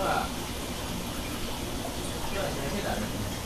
は今日は寝てたね